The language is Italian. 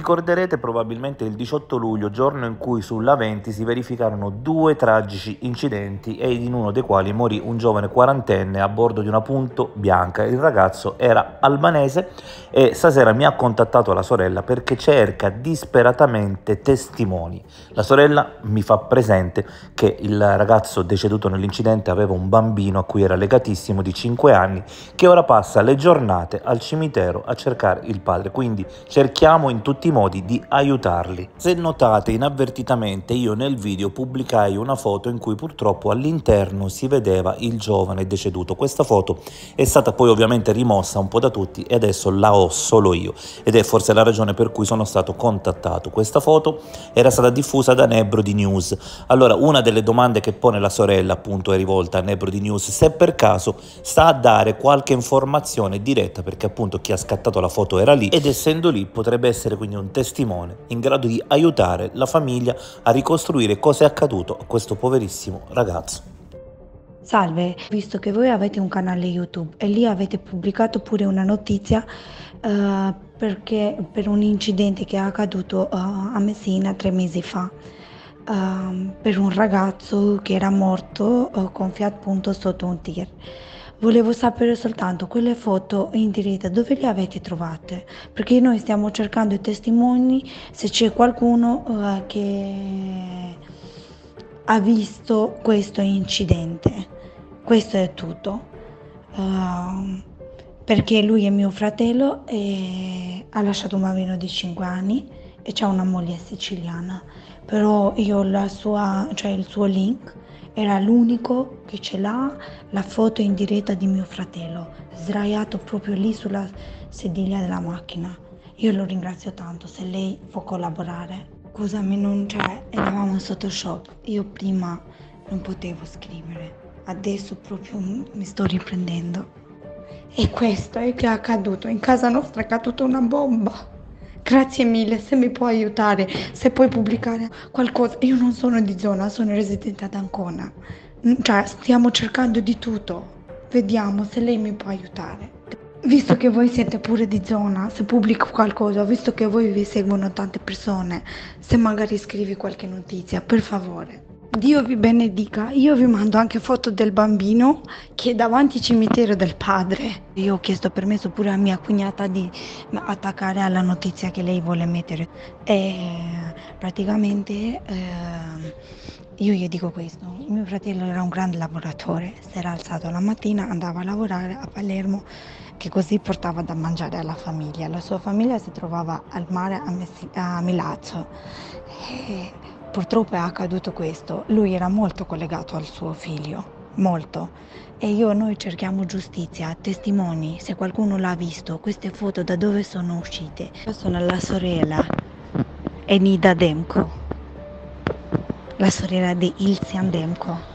ricorderete probabilmente il 18 luglio, giorno in cui sulla 20 si verificarono due tragici incidenti e in uno dei quali morì un giovane quarantenne a bordo di una punto bianca. Il ragazzo era albanese e stasera mi ha contattato la sorella perché cerca disperatamente testimoni. La sorella mi fa presente che il ragazzo deceduto nell'incidente aveva un bambino a cui era legatissimo di 5 anni che ora passa le giornate al cimitero a cercare il padre. Quindi cerchiamo in tutti tutti i modi di aiutarli. Se notate inavvertitamente io nel video pubblicai una foto in cui purtroppo all'interno si vedeva il giovane deceduto. Questa foto è stata poi ovviamente rimossa un po' da tutti e adesso la ho solo io ed è forse la ragione per cui sono stato contattato. Questa foto era stata diffusa da Nebro di News. Allora una delle domande che pone la sorella appunto è rivolta a Nebro di News se per caso sta a dare qualche informazione diretta perché appunto chi ha scattato la foto era lì ed essendo lì potrebbe essere quindi un testimone in grado di aiutare la famiglia a ricostruire cosa è accaduto a questo poverissimo ragazzo. Salve, visto che voi avete un canale YouTube e lì avete pubblicato pure una notizia uh, perché, per un incidente che è accaduto uh, a Messina tre mesi fa. Uh, per un ragazzo che era morto con Fiat Punto sotto un tir. Volevo sapere soltanto quelle foto in diretta dove le avete trovate, perché noi stiamo cercando i testimoni se c'è qualcuno uh, che ha visto questo incidente. Questo è tutto. Uh, perché lui è mio fratello e ha lasciato un bambino di 5 anni e ha una moglie siciliana, però io la sua, cioè il suo link era l'unico che ce l'ha la foto in diretta di mio fratello, sdraiato proprio lì sulla sediglia della macchina. Io lo ringrazio tanto se lei può collaborare. Scusami, non c'è, eravamo in Photoshop. Io prima non potevo scrivere, adesso proprio mi sto riprendendo. E questo è che è accaduto. In casa nostra è caduta una bomba. Grazie mille, se mi può aiutare, se puoi pubblicare qualcosa. Io non sono di zona, sono residente ad Ancona. Mm, cioè, stiamo cercando di tutto. Vediamo se lei mi può aiutare. Visto che voi siete pure di zona, se pubblico qualcosa, visto che voi vi seguono tante persone, se magari scrivi qualche notizia, per favore. Dio vi benedica. Io vi mando anche foto del bambino che è davanti al cimitero del padre. Io ho chiesto permesso pure a mia cognata di attaccare alla notizia che lei vuole mettere. E praticamente eh, io gli dico questo. Mio fratello era un grande lavoratore, si era alzato la mattina, andava a lavorare a Palermo che così portava da mangiare alla famiglia. La sua famiglia si trovava al mare a, Messi- a Milazzo. E Purtroppo è accaduto questo, lui era molto collegato al suo figlio, molto. E io noi cerchiamo giustizia, testimoni, se qualcuno l'ha visto, queste foto da dove sono uscite. Io sono la sorella Enida Demko, la sorella di Ilzian Demko.